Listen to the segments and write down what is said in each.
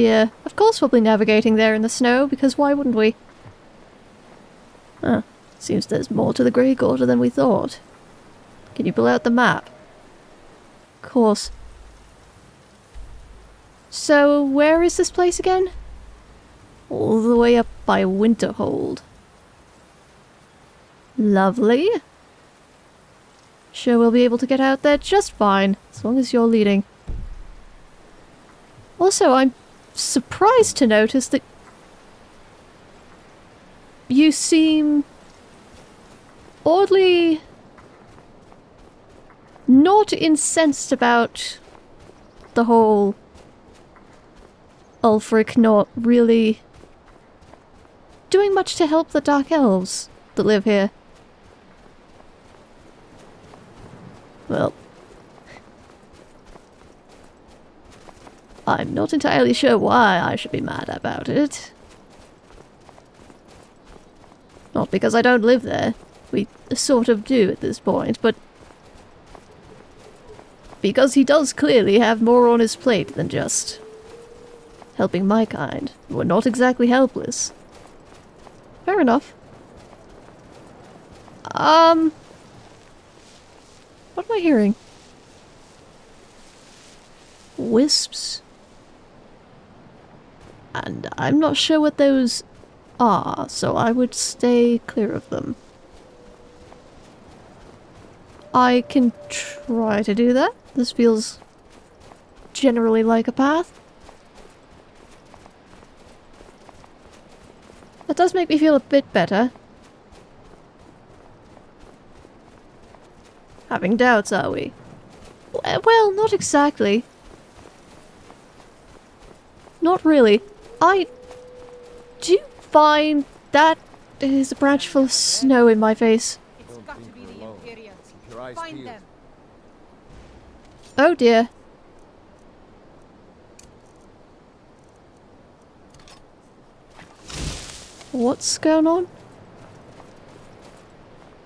dear. Of course we'll be navigating there in the snow, because why wouldn't we? Huh. Seems there's more to the Grey Quarter than we thought. Can you pull out the map? Of course. So, where is this place again? All the way up by Winterhold. Lovely. Sure we'll be able to get out there just fine, as long as you're leading. Also, I'm surprised to notice that you seem oddly not incensed about the whole Ulfric not really doing much to help the Dark Elves that live here. Well, I'm not entirely sure why I should be mad about it. Not because I don't live there. We sort of do at this point, but because he does clearly have more on his plate than just helping my kind, We're not exactly helpless. Fair enough. Um... What am I hearing? Wisps? And I'm not sure what those are, so I would stay clear of them. I can try to do that. This feels generally like a path. That does make me feel a bit better. Having doubts, are we? Well, not exactly. Not really. I do find that is a branch full of snow in my face. It's got to be the Imperials. Find them. Oh dear. What's going on?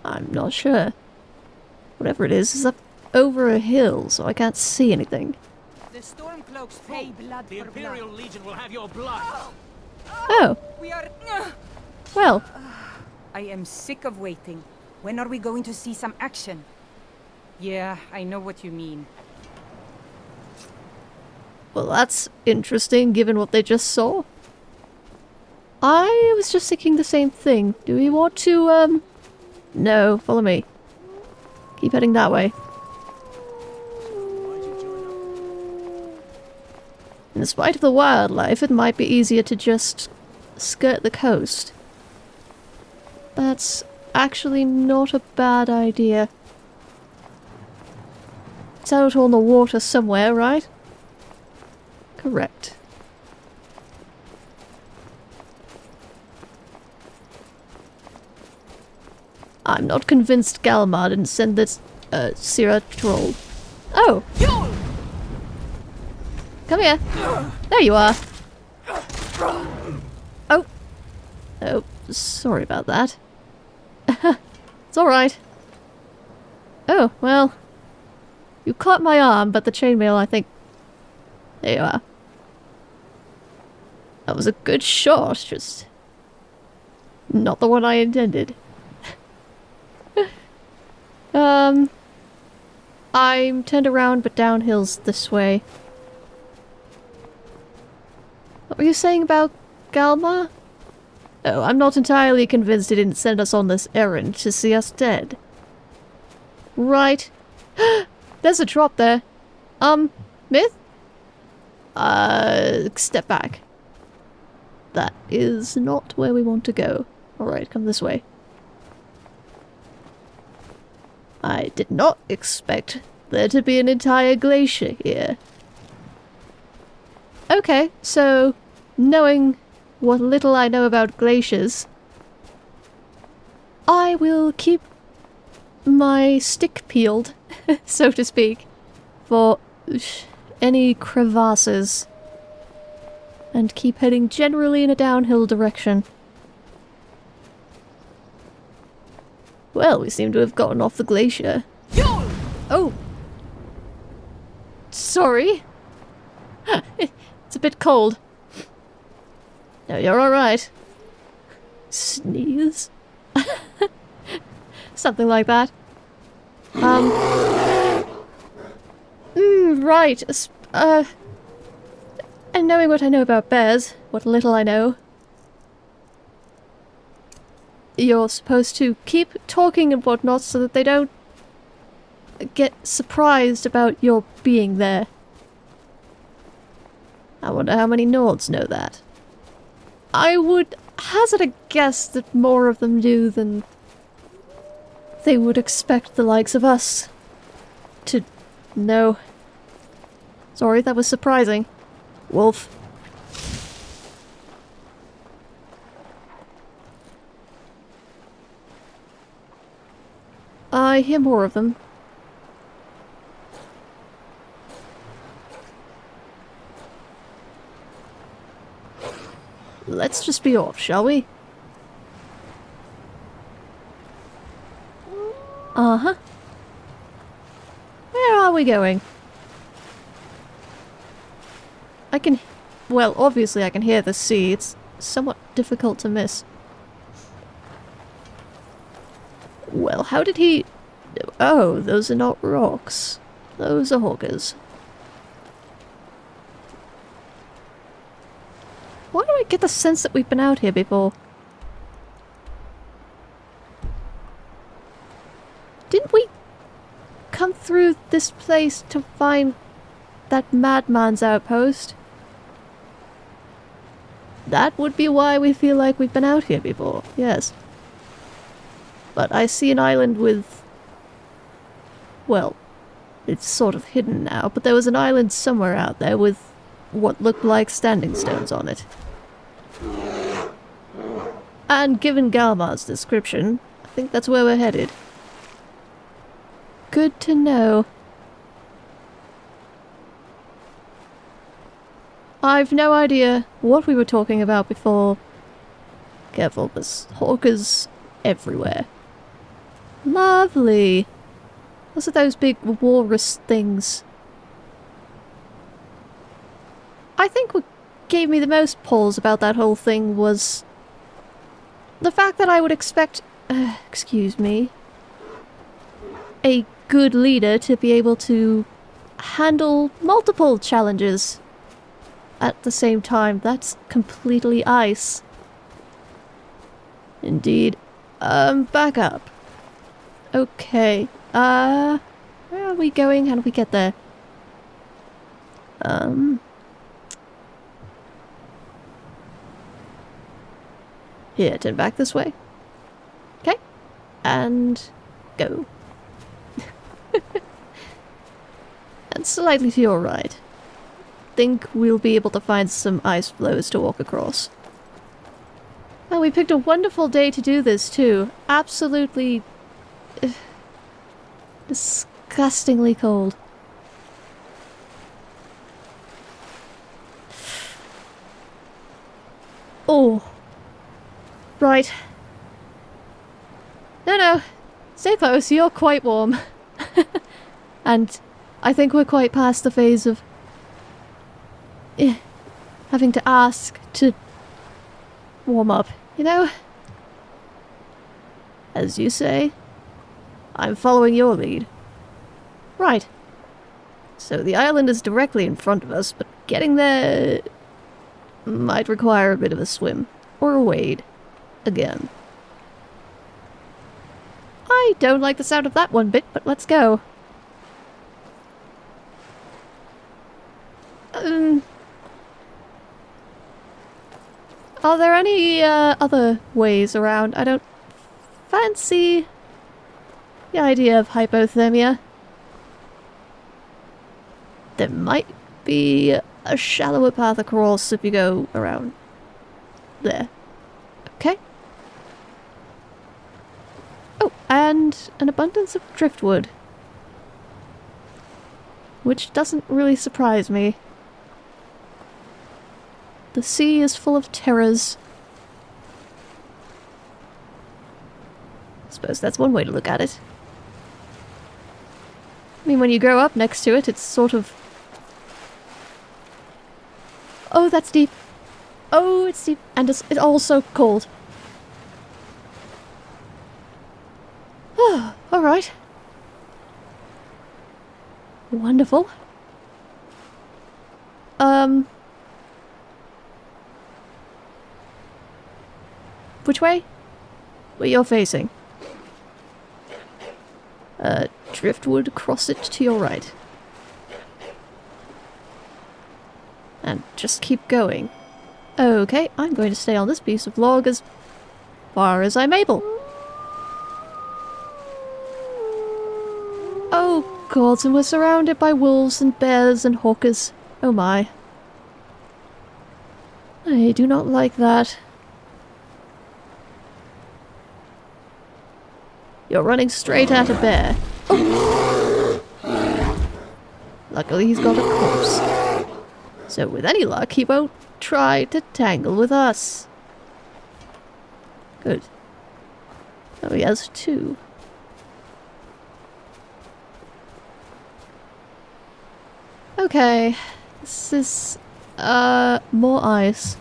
I'm not sure. Whatever it is is up over a hill, so I can't see anything. The Stormcloaks pay blood The Imperial blood. Legion will have your blood. Oh, We are. well, I am sick of waiting. When are we going to see some action? Yeah, I know what you mean. well that's interesting given what they just saw. I was just thinking the same thing. Do we want to, um... No, follow me. Keep heading that way. In spite of the wildlife, it might be easier to just skirt the coast. That's actually not a bad idea. It's out on the water somewhere, right? Correct. I'm not convinced Galmar didn't send this uh, troll. Oh! Come here. There you are. Oh. Oh, sorry about that. it's alright. Oh, well. You caught my arm, but the chainmail, I think... There you are. That was a good shot, just... Not the one I intended. um... I'm turned around, but downhill's this way. What were you saying about Galmar? Oh, I'm not entirely convinced he didn't send us on this errand to see us dead. Right. There's a drop there. Um, Myth? Uh, step back. That is not where we want to go. Alright, come this way. I did not expect there to be an entire glacier here. Okay, so knowing what little I know about glaciers, I will keep my stick peeled, so to speak, for any crevasses and keep heading generally in a downhill direction. Well, we seem to have gotten off the glacier. Oh! Sorry. it's a bit cold. No, you're alright. Sneeze? Something like that. Um. Mm, right. Uh. And knowing what I know about bears, what little I know, you're supposed to keep talking and whatnot so that they don't get surprised about your being there. I wonder how many Nords know that. I would hazard a guess that more of them do than they would expect the likes of us to know. Sorry, that was surprising. Wolf. I hear more of them. Let's just be off, shall we? Uh-huh. Where are we going? I can... Well, obviously I can hear the sea. It's somewhat difficult to miss. Well, how did he... Oh, those are not rocks. Those are horkers. Why do I get the sense that we've been out here before? Didn't we come through this place to find that madman's outpost? That would be why we feel like we've been out here before, yes. But I see an island with... Well, it's sort of hidden now, but there was an island somewhere out there with what looked like standing stones on it. And given Galmar's description, I think that's where we're headed. Good to know. I've no idea what we were talking about before. Careful, there's horkers everywhere. Lovely. Those are those big walrus things. I think what gave me the most pause about that whole thing was the fact that I would expect, uh, excuse me, a good leader to be able to handle multiple challenges at the same time. That's completely ice. Indeed. Um, back up. Okay. Uh, where are we going? How do we get there? Um. Here, turn back this way. Okay. And go. and slightly to your right. Think we'll be able to find some ice floes to walk across. Oh, we picked a wonderful day to do this too. Absolutely uh, disgustingly cold. Oh. Right. No, no. Stay close. You're quite warm. and I think we're quite past the phase of eh, having to ask to warm up, you know? As you say, I'm following your lead. Right. So the island is directly in front of us, but getting there might require a bit of a swim. Or a wade. Again. I don't like the sound of that one bit, but let's go. Um, are there any uh, other ways around? I don't fancy the idea of hypothermia. There might be a shallower path across if you go around there. Okay. And an abundance of driftwood. Which doesn't really surprise me. The sea is full of terrors. I suppose that's one way to look at it. I mean, when you grow up next to it, it's sort of... Oh, that's deep. Oh, it's deep. And it's, it's also cold. Alright. Wonderful. Um... Which way? Where you're facing. Uh, driftwood, cross it to your right. And just keep going. Okay, I'm going to stay on this piece of log as far as I'm able. Oh god, and we're surrounded by wolves and bears and horkers. Oh my. I do not like that. You're running straight at a bear. Oh. Luckily he's got a corpse. So with any luck, he won't try to tangle with us. Good. Oh, he has two. Okay. This is, uh, more ice.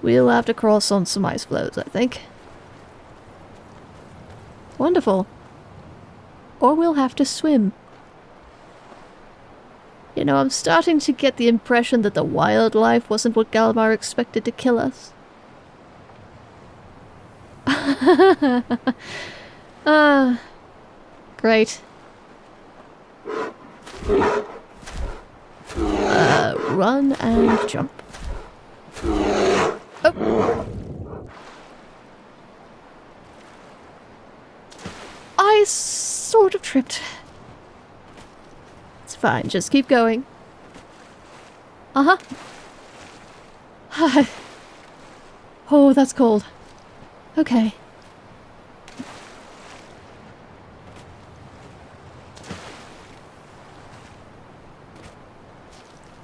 We'll have to cross on some ice floes, I think. Wonderful. Or we'll have to swim. You know, I'm starting to get the impression that the wildlife wasn't what Galmar expected to kill us. ah, great. Uh, run and jump. Oh. I sort of tripped. It's fine, just keep going. Uh-huh. oh, that's cold. Okay.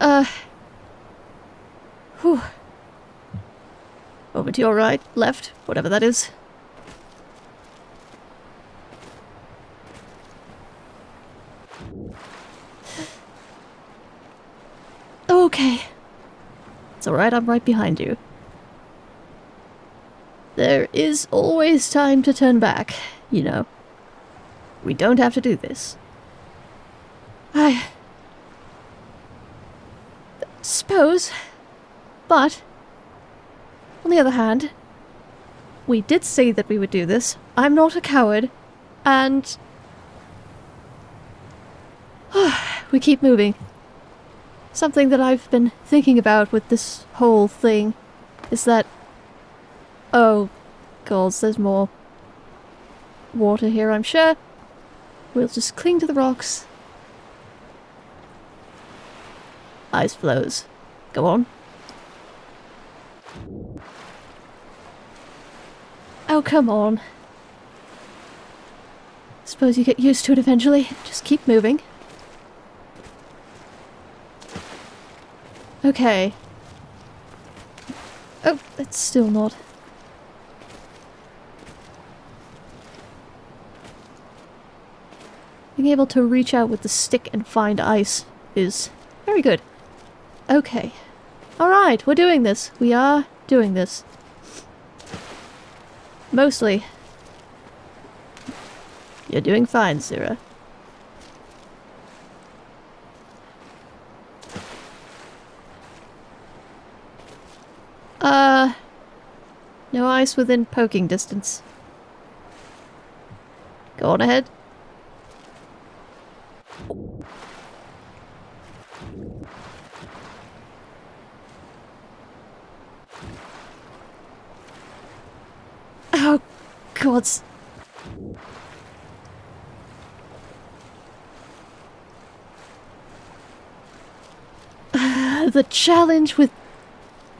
Uh. Whew. Over to your right, left, whatever that is. Okay. It's alright, I'm right behind you. There is always time to turn back, you know. We don't have to do this. I... suppose. But, on the other hand, we did say that we would do this. I'm not a coward. And... we keep moving. Something that I've been thinking about with this whole thing is that... Oh, gods, there's more water here, I'm sure. We'll just cling to the rocks. Ice floes. Go on. Oh, come on. Suppose you get used to it eventually. Just keep moving. Okay. Oh, it's still not. Being able to reach out with the stick and find ice is very good. Okay. Alright, we're doing this. We are doing this. Mostly. You're doing fine, Cira. Uh, no ice within poking distance. Go on ahead. Oh, gods. Uh, the challenge with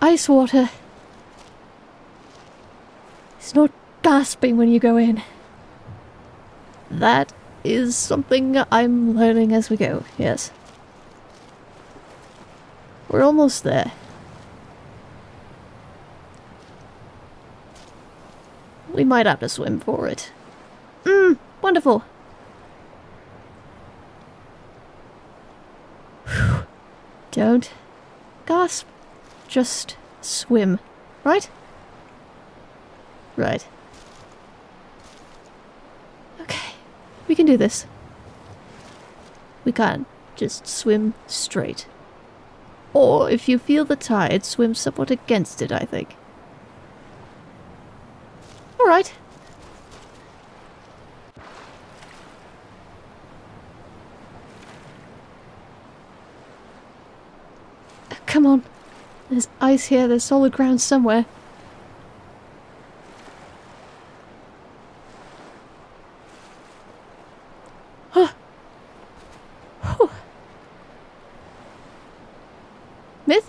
ice water. It's not gasping when you go in. That is something I'm learning as we go, yes. We're almost there. We might have to swim for it. Mmm, wonderful. Don't gasp. just swim, right? Right. Okay, we can do this. We can't just swim straight. Or, if you feel the tide, swim somewhat against it, I think. Alright. Come on. There's ice here, there's solid ground somewhere. Huh. Whew. Myth?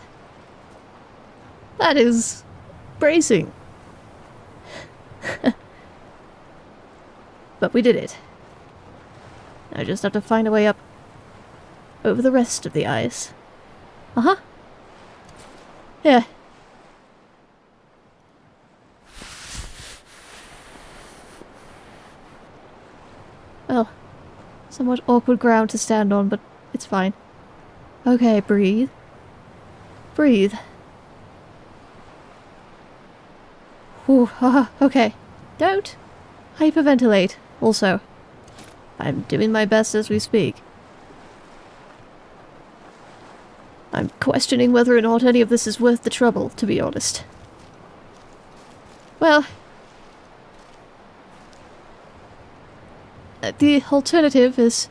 That is bracing. but we did it. I just have to find a way up over the rest of the ice. Uh-huh. Yeah. Well, somewhat awkward ground to stand on, but it's fine. Okay, breathe. Breathe. Uh, okay. Don't hyperventilate, also. I'm doing my best as we speak. I'm questioning whether or not any of this is worth the trouble, to be honest. Well... The alternative is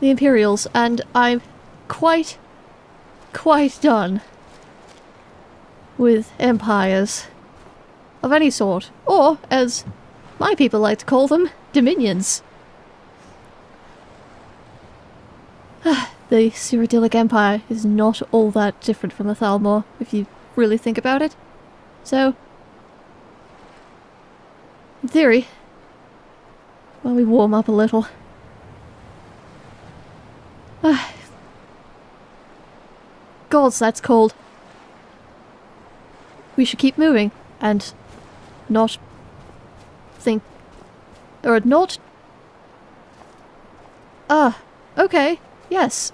the Imperials, and I'm quite, quite done with empires of any sort, or, as my people like to call them, dominions. the Cyrodiilic Empire is not all that different from the Thalmor, if you really think about it. So, in theory, while we warm up a little. Ah. Gods, that's cold. We should keep moving, and not think... or not... Ah, okay, yes.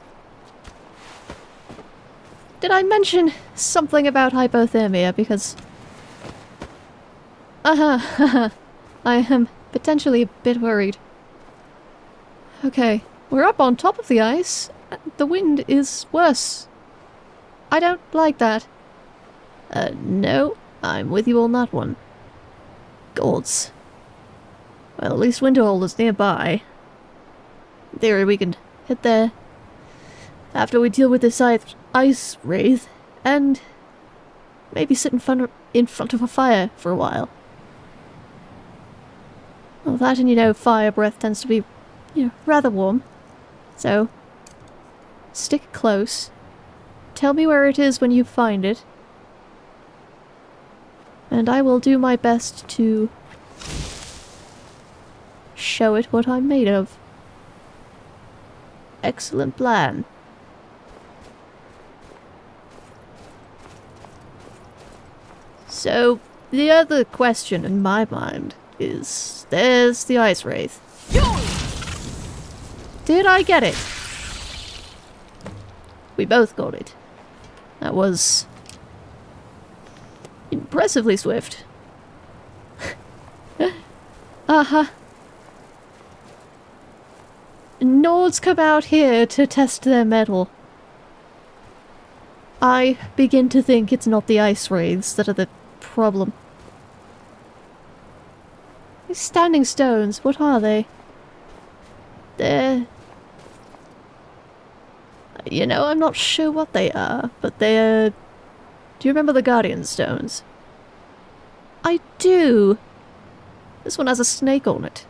Did I mention something about hypothermia? Because... Uh-huh, I am potentially a bit worried. Okay, we're up on top of the ice. The wind is worse. I don't like that. Uh, no, I'm with you on that one. Gods. Well, at least Winterhold is nearby. In theory, we can hit there after we deal with this ice wraith, and maybe sit in front of, in front of a fire for a while. Well, that and you know, fire breath tends to be, you know, rather warm. So, stick close. Tell me where it is when you find it. And I will do my best to show it what I'm made of. Excellent plan. So, the other question in my mind is, there's the Ice Wraith. Did I get it? We both got it. That was impressively swift. uh-huh. Nords come out here to test their mettle. I begin to think it's not the ice wraiths that are the problem. These standing stones, what are they? They're... You know, I'm not sure what they are, but they're... Do you remember the Guardian Stones? I do! This one has a snake on it.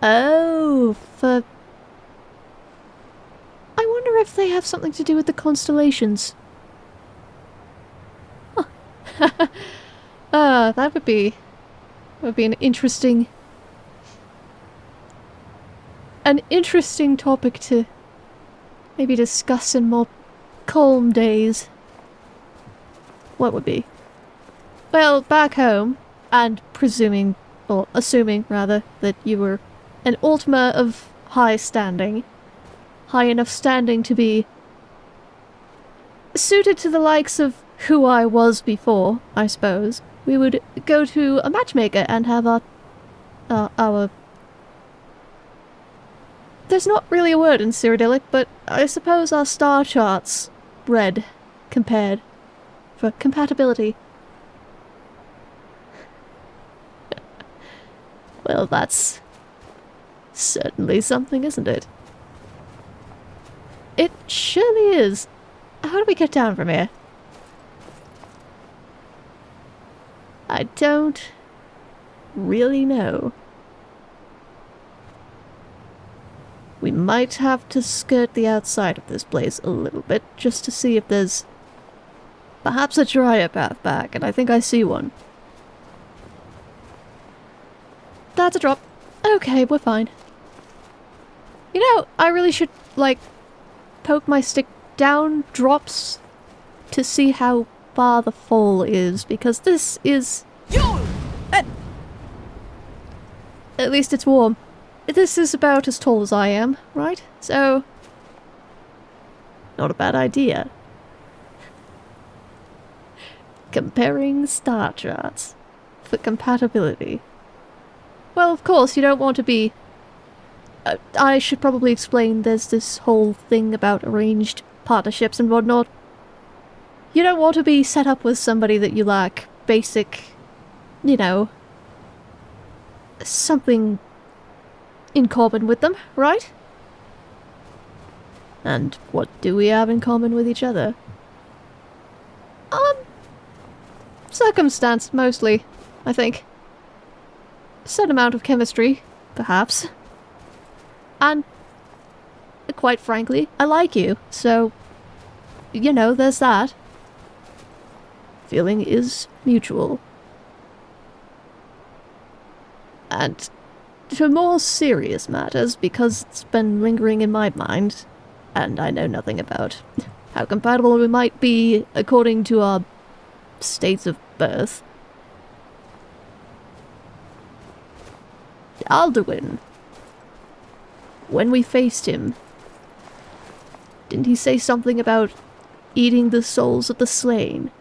Oh, for... I wonder if they have something to do with the constellations. Huh. ah, that would be... would be an interesting... An interesting topic to maybe discuss in more calm days. What would be? Well, back home, and presuming, or assuming rather, that you were an Ultima of high standing. High enough standing to be suited to the likes of who I was before, I suppose, we would go to a matchmaker and have our. Uh, our. There's not really a word in Cyrodiilic, but I suppose our star charts read, compared, for compatibility. well, that's certainly something, isn't it? It surely is. How do we get down from here? I don't really know. We might have to skirt the outside of this place a little bit just to see if there's perhaps a drier path back, and I think I see one. That's a drop. Okay, we're fine. You know, I really should, like, poke my stick down drops to see how far the fall is, because this is... At, at least it's warm. This is about as tall as I am, right? So... Not a bad idea. Comparing star charts for compatibility. Well, of course, you don't want to be... Uh, I should probably explain there's this whole thing about arranged partnerships and whatnot. You don't want to be set up with somebody that you lack basic, you know, something in common with them, right? And what do we have in common with each other? Um, circumstance, mostly, I think. Certain amount of chemistry, perhaps. And, quite frankly, I like you, so, you know, there's that. Feeling is mutual. And to more serious matters, because it's been lingering in my mind, and I know nothing about how compatible we might be according to our states of birth. Alduin. When we faced him, didn't he say something about eating the souls of the slain?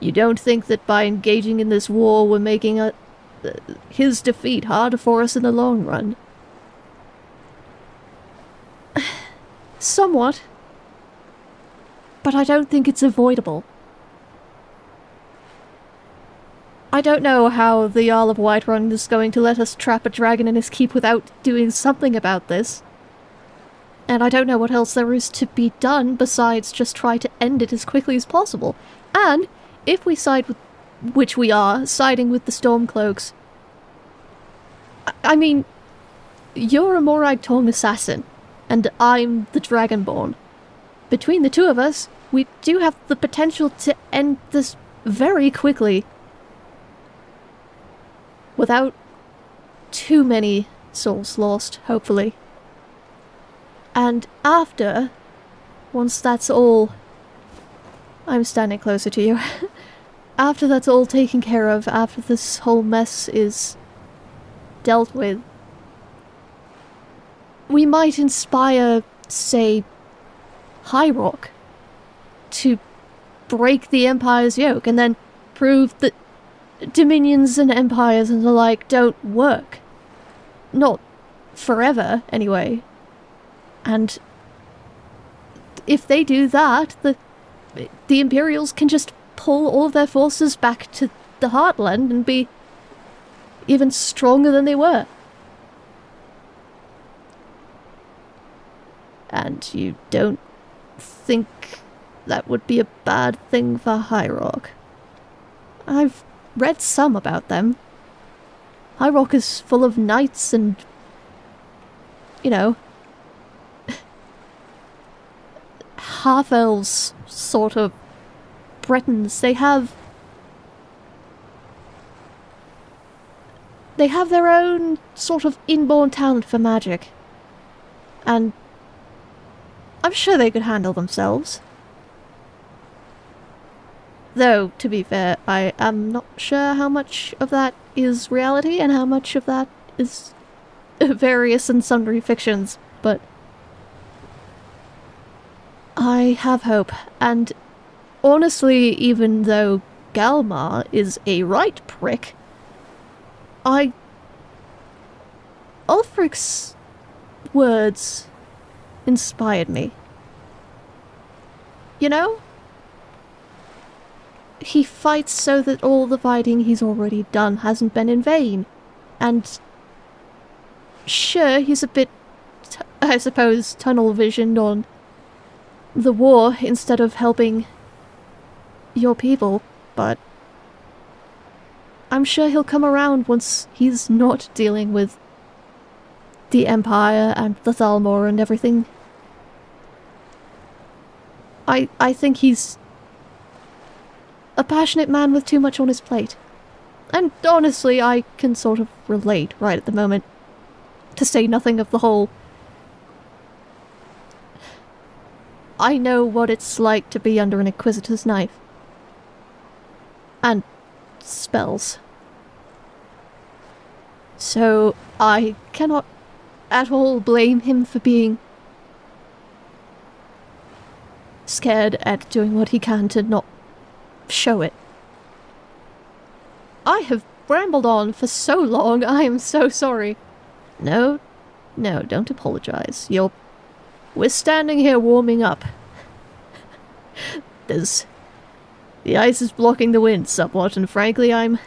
You don't think that by engaging in this war we're making a, uh, his defeat harder for us in the long run? Somewhat. But I don't think it's avoidable. I don't know how the Jarl of Whiterun is going to let us trap a dragon in his keep without doing something about this. And I don't know what else there is to be done besides just try to end it as quickly as possible. And if we side with, which we are, siding with the Stormcloaks, I, mean, you're a Morag Tong assassin, and I'm the Dragonborn. Between the two of us, we do have the potential to end this very quickly. Without too many souls lost, hopefully. And after, once that's all I'm standing closer to you. after that's all taken care of, after this whole mess is dealt with, we might inspire, say, High Rock to break the Empire's yoke and then prove that dominions and empires and the like don't work. Not forever, anyway. And if they do that, the the Imperials can just pull all of their forces back to the Heartland and be even stronger than they were. And you don't think that would be a bad thing for High Rock? I've read some about them. High Rock is full of knights and, you know, half elves, sort of Bretons. They have. They have their own sort of inborn talent for magic. And I'm sure they could handle themselves. Though, to be fair, I am not sure how much of that is reality and how much of that is various and sundry fictions, but I have hope, and honestly, even though Galmar is a right prick, I. Ulfric's words inspired me. You know? He fights so that all the fighting he's already done hasn't been in vain. And. Sure, he's a bit, I suppose, tunnel visioned on the war instead of helping your people, but I'm sure he'll come around once he's not dealing with the Empire and the Thalmor and everything. I I think he's a passionate man with too much on his plate. And honestly, I can sort of relate right at the moment. To say nothing of the whole I know what it's like to be under an Inquisitor's knife. And spells. So I cannot at all blame him for being scared at doing what he can to not show it. I have rambled on for so long, I am so sorry. No, no, don't apologize. You're we're standing here warming up. There's. The ice is blocking the wind somewhat, and frankly, I'm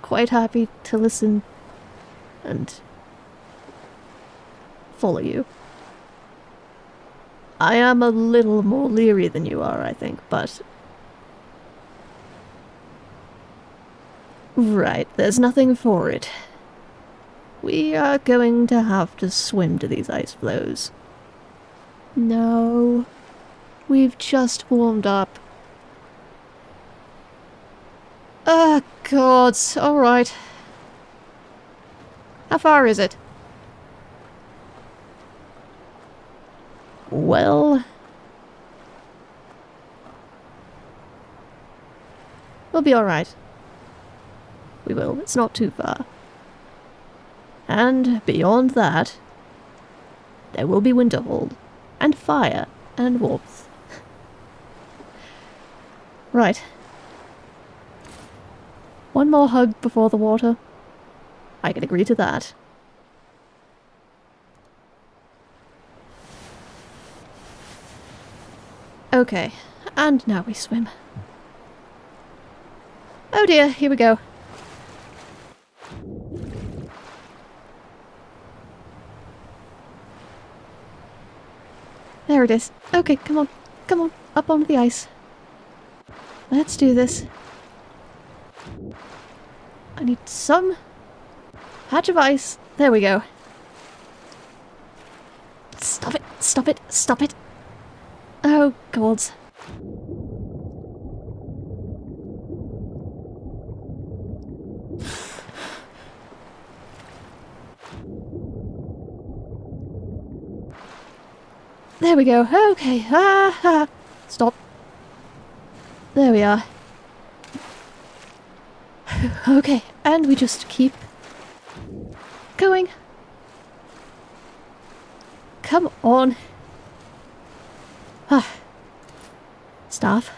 quite happy to listen and follow you. I am a little more leery than you are, I think, but. Right, there's nothing for it. We are going to have to swim to these ice floes. No. We've just warmed up. Ah, God. Alright. How far is it? Well... We'll be alright. We will. It's not too far. And beyond that, there will be Winterhold, and fire, and warmth. right. One more hug before the water. I can agree to that. Okay, and now we swim. Oh dear, here we go. There it is. Okay, come on. Come on. Up onto the ice. Let's do this. I need some patch of ice. There we go. Stop it. Stop it. Stop it. Oh, gods. There we go. Okay. Ah, ah. Stop. There we are. okay, and we just keep going. Come on. Ah. Staff.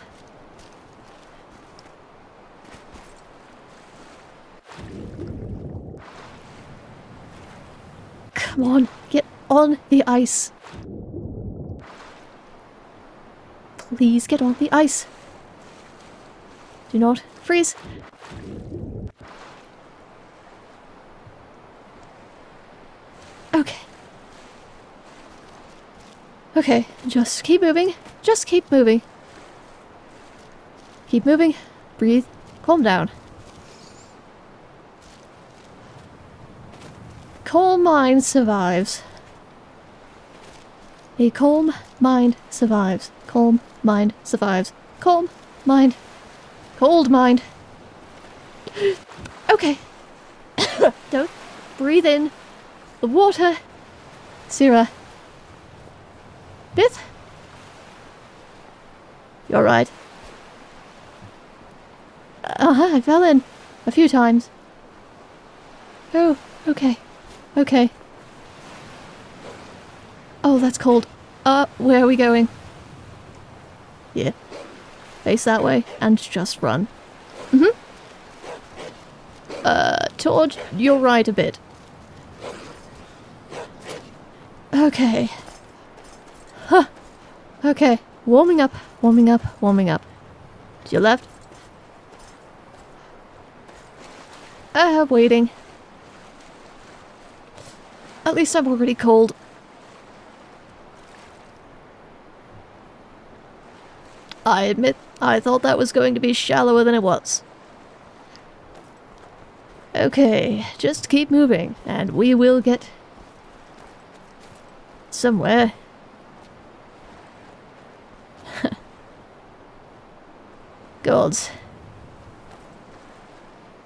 Come on, get on the ice. Please get on the ice. Do not freeze. Okay. Okay, just keep moving. Just keep moving. Keep moving. Breathe. Calm down. Calm mind survives. A calm mind survives. Calm mind survives. Calm mind. Cold mind. okay. Don't breathe in the water. Cira. Myth? You're right. Uh-huh, I fell in. A few times. Oh, okay. Okay. Oh, that's cold. Uh, where are we going? Yeah. Face that way and just run. Mm-hmm. Uh, toward your right a bit. Okay. Huh. Okay. Warming up, warming up, warming up. To your left. Uh, waiting. At least I'm already cold. I admit, I thought that was going to be shallower than it was. Okay, just keep moving, and we will get somewhere. Gods.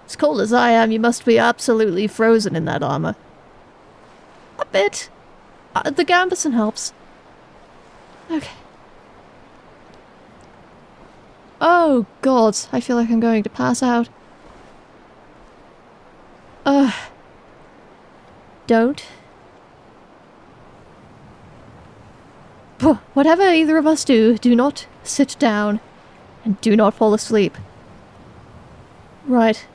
As cold as I am, you must be absolutely frozen in that armor. A bit. Uh, the gambeson helps. Okay. Oh, God. I feel like I'm going to pass out. Ugh. Don't. Whatever either of us do, do not sit down. And do not fall asleep. Right.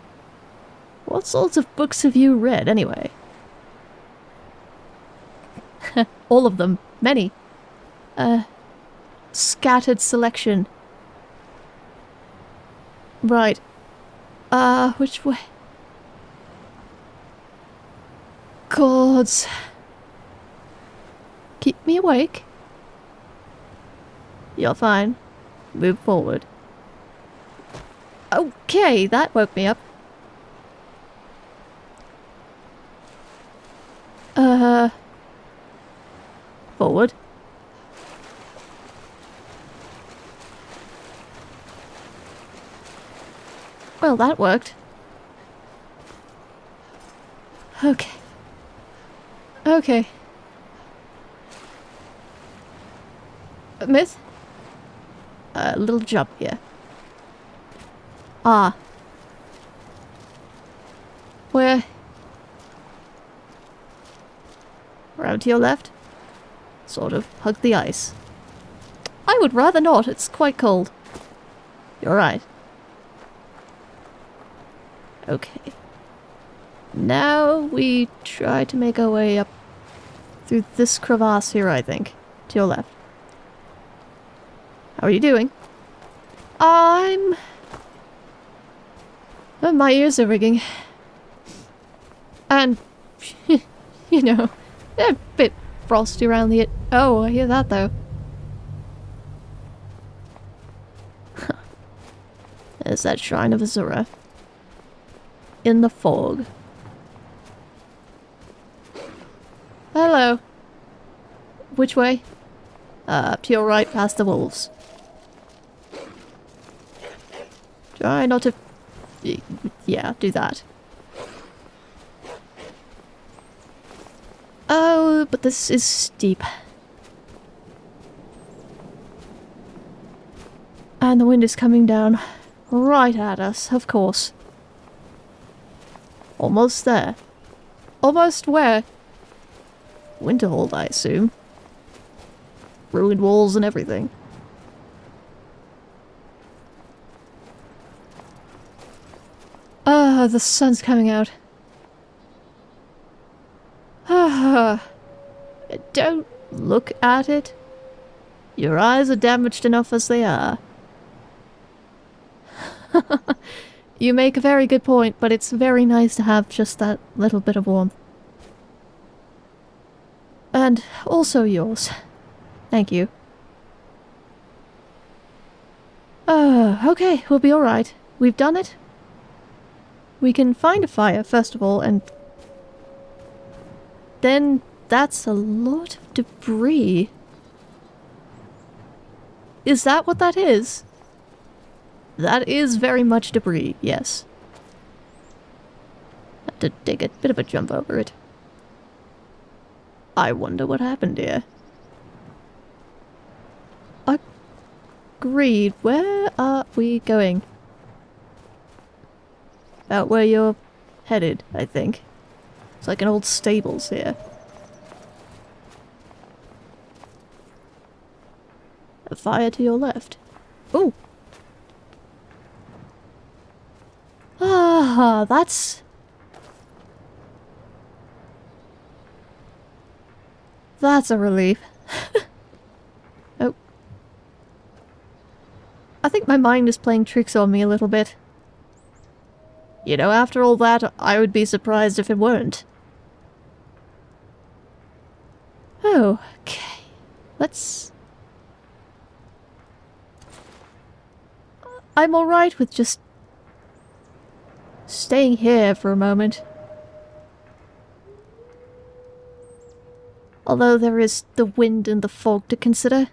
What sorts of books have you read, anyway? All of them. Many. A scattered selection. Right. Uh, which way? Gods. Keep me awake. You're fine. Move forward. Okay, that woke me up. Uh... Forward. Well, that worked. Okay. Okay. Miss? A little jump here. Ah. Where? Around to your left? Sort of hug the ice. I would rather not, it's quite cold. You're right. Okay. Now we try to make our way up through this crevasse here, I think. To your left. How are you doing? I'm... Oh, my ears are ringing. And, you know, they're a bit frosty around the... Oh, I hear that though. There's that shrine of Azura. In the fog. Hello. Which way? Uh, up to your right past the wolves. Try not to... Yeah, do that. Oh, but this is steep. And the wind is coming down right at us, of course. Almost there. Almost where? Winterhold, I assume. Ruined walls and everything. Ah, the sun's coming out. Ah, don't look at it. Your eyes are damaged enough as they are. you make a very good point, but it's very nice to have just that little bit of warmth. And also yours. Thank you. Uh, okay, we'll be alright. We've done it. We can find a fire, first of all, and... Then that's a lot of debris. Is that what that is? That is very much debris, yes. Had to take a bit of a jump over it. I wonder what happened here. Agreed. Where are we going? About where you're headed, I think. It's like an old stables here. A fire to your left. Ooh. Ah, that's... That's a relief. oh. I think my mind is playing tricks on me a little bit. You know, after all that, I would be surprised if it weren't. Oh, okay. Let's... I'm alright with just... staying here for a moment. Although there is the wind and the fog to consider.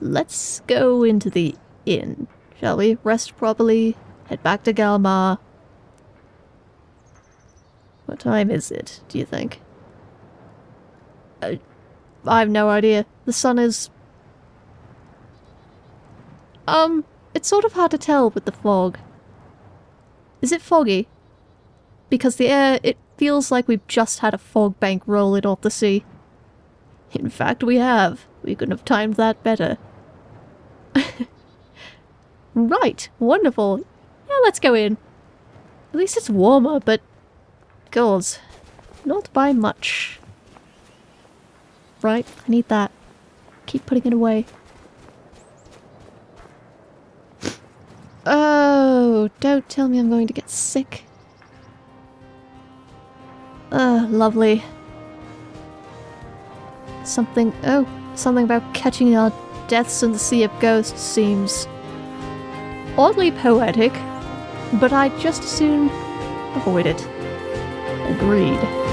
Let's go into the inn, shall we? Rest properly, head back to Galmar. What time is it, do you think? Uh, I have no idea. The sun is... Um, it's sort of hard to tell with the fog. Is it foggy? Because the air, it feels like we've just had a fog bank roll it off the sea. In fact, we have. We couldn't have timed that better. right, wonderful. Yeah, let's go in. At least it's warmer, but... Gods, not by much. Right, I need that. Keep putting it away. Oh, don't tell me I'm going to get sick. Uh, lovely. Something- oh, something about catching our deaths in the sea of ghosts seems oddly poetic, but I'd just as soon avoid it. Agreed.